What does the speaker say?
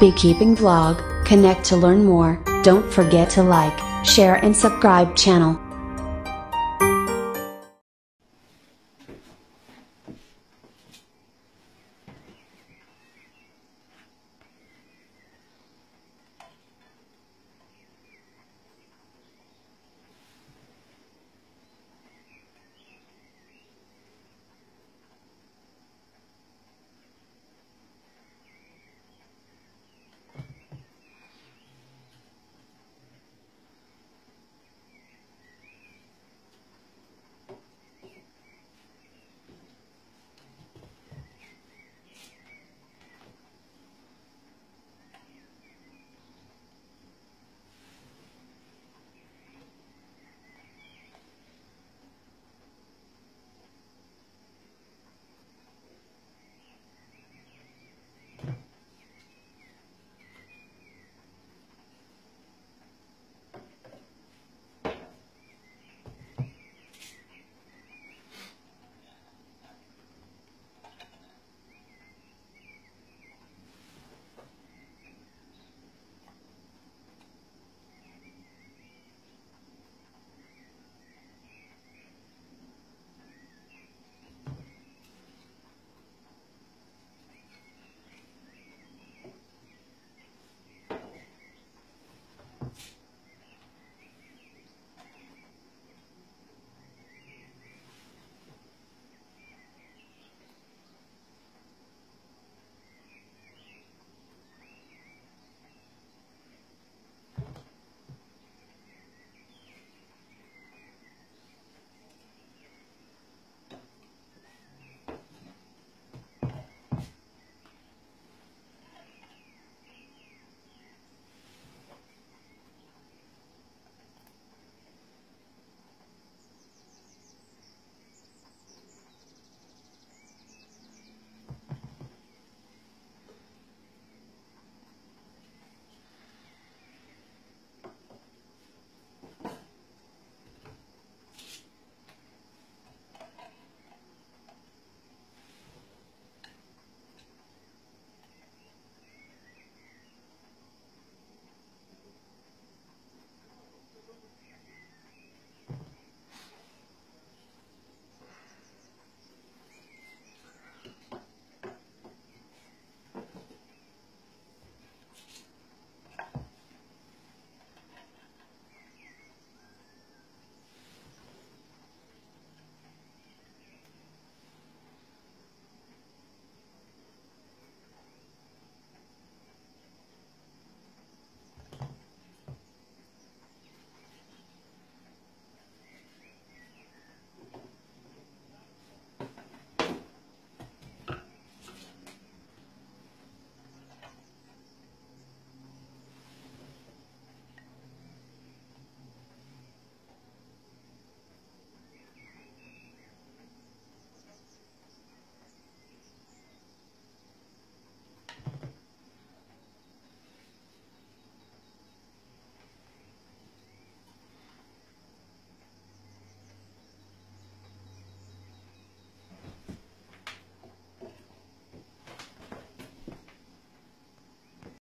beekeeping vlog, connect to learn more, don't forget to like, share and subscribe channel.